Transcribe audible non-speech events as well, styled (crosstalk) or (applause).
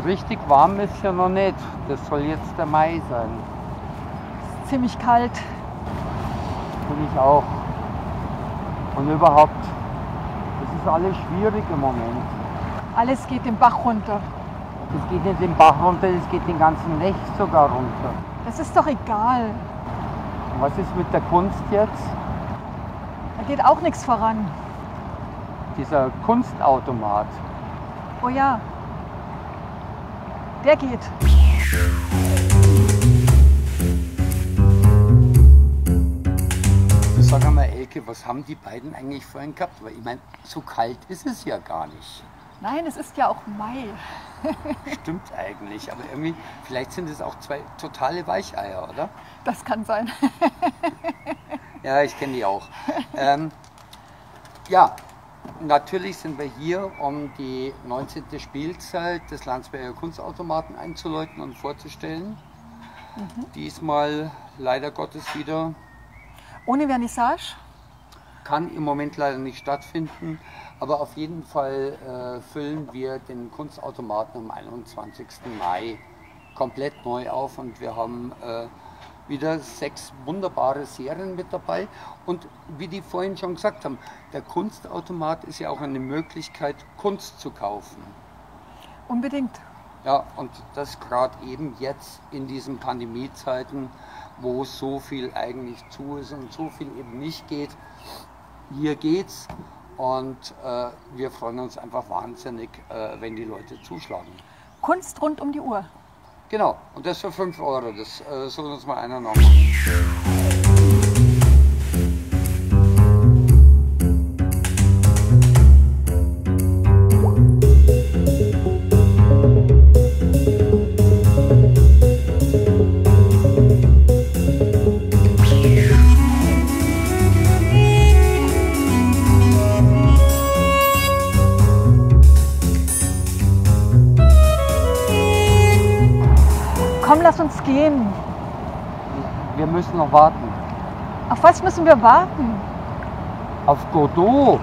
richtig warm ist ja noch nicht. Das soll jetzt der Mai sein. Ziemlich kalt. Finde ich auch. Und überhaupt, das ist alles schwierig im Moment. Alles geht den Bach runter. Es geht nicht den Bach runter, es geht den ganzen Lech sogar runter. Das ist doch egal. Und was ist mit der Kunst jetzt? Da geht auch nichts voran. Dieser Kunstautomat. Oh ja. Der geht. Sag einmal, Elke, was haben die beiden eigentlich vorhin gehabt? Weil ich meine, so kalt ist es ja gar nicht. Nein, es ist ja auch Mai. (laughs) Stimmt eigentlich, aber irgendwie, vielleicht sind es auch zwei totale Weicheier, oder? Das kann sein. Ja, ich kenne die auch. ähm, ja, natürlich sind wir hier, um die 19. Spielzeit des Landsberger Kunstautomaten einzuläuten und vorzustellen. Diesmal leider Gottes wieder Ohne Vernissage? kann im Moment leider nicht stattfinden, aber auf jeden Fall äh, füllen wir den Kunstautomaten am 21. Mai komplett neu auf und wir haben äh, wieder sechs wunderbare Serien mit dabei. Und wie die vorhin schon gesagt haben, der Kunstautomat ist ja auch eine Möglichkeit, Kunst zu kaufen. Unbedingt. Ja, und das gerade eben jetzt in diesen Pandemiezeiten, wo so viel eigentlich zu ist und so viel eben nicht geht. Hier geht's und äh, wir freuen uns einfach wahnsinnig, äh, wenn die Leute zuschlagen. Kunst rund um die Uhr. Genau, und das für 5 Euro, das äh, soll uns mal einer noch. Komm, lass uns gehen. Wir müssen noch warten. Auf was müssen wir warten? Auf Godot.